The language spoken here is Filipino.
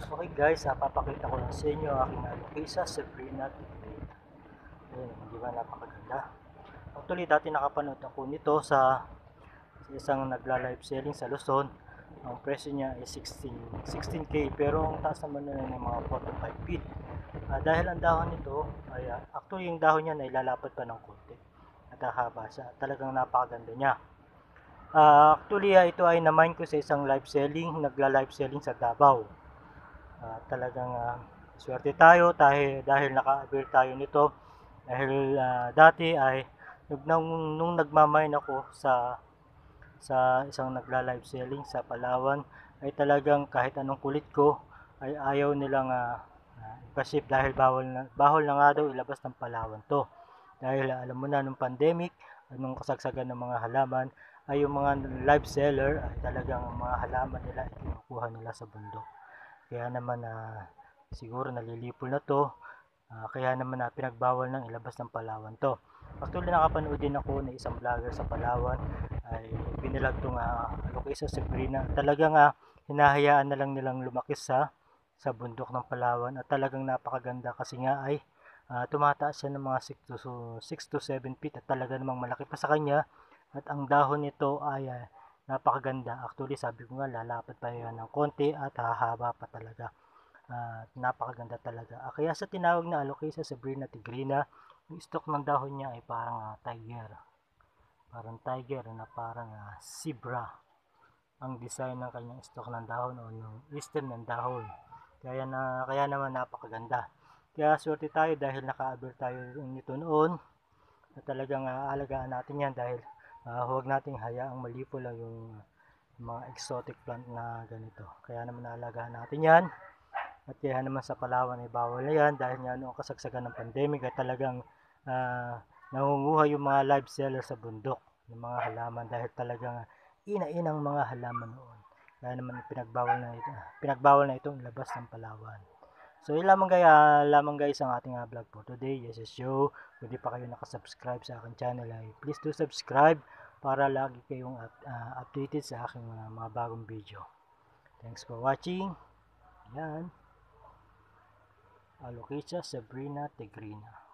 Okay guys, ah, papakita ko lang sa inyo aking alokisa Sabrina Tigrina. Ayan, di ba napakaganda? Actually, dati nakapanood ako nito sa, sa isang nagla-live selling sa Luzon. Ang presyo niya ay 16, 16k pero ang taas naman na ng mga 45 feet. Ah, dahil ang dahon nito, ay, ah, actually yung dahon niya ay lalapad pa ng konti. At hahaba siya. Talagang napakaganda niya. Ah, actually, ah, ito ay namain ko sa isang live selling, nagla-live selling sa Davao. Ah, talagang ah, swerte tayo dahil, dahil naka-avail tayo nito. Dahil ah, dati ay nung, nung, nagmamain ako sa sa isang nagla-live selling sa Palawan ay talagang kahit anong kulit ko ay ayaw nilang uh, ipaship dahil bawal na, bawal na nga daw ilabas ng Palawan to. Dahil ah, alam mo na nung pandemic, nung kasagsagan ng mga halaman, ay yung mga live seller ay talagang ang mga halaman nila ay kinukuha nila sa bundok. Kaya naman na siguro nalilipol na to. ah, kaya naman na pinagbawal ng ilabas ng Palawan to. Actually nakapanood din ako na isang vlogger sa Palawan ay binilag tong uh, Alokesa Sabrina. Talagang uh, hinahayaan na lang nilang lumaki sa sa bundok ng Palawan at talagang napakaganda kasi nga ay uh, tumataas siya ng mga 6 to, 6 to 7 feet at talaga namang malaki pa sa kanya at ang dahon nito ay uh, napakaganda. Actually, sabi ko nga, lalapad pa yan ng konti at hahaba pa talaga. Uh, napakaganda talaga. Uh, kaya sa tinawag na Alocasia Sabrina Tigrina, yung stock ng dahon niya ay parang uh, tiger. Parang tiger na parang uh, zebra ang design ng kanyang stock ng dahon o ng eastern ng dahon. Kaya, na, kaya naman napakaganda. Kaya swerte tayo dahil naka-avail tayo nito noon na talagang uh, alagaan natin yan dahil uh, huwag nating hayaang malipo lang yung mga exotic plant na ganito. Kaya naman naalagaan natin yan. At kaya naman sa Palawan ay bawal na yan dahil nga noong kasagsagan ng pandemic ay talagang uh, nangunguha yung mga live seller sa bundok ng mga halaman dahil talagang ina-inang mga halaman noon. Kaya naman pinagbawal na ito, pinagbawal na itong labas ng Palawan. So yun lamang kaya lamang guys ang ating uh, vlog for today. Yes, yes, show. Kung di pa kayo nakasubscribe sa aking channel ay please do subscribe para lagi kayong uh, updated sa aking uh, mga bagong video. Thanks for watching. Yan. Alocasia Sabrina Tegrina.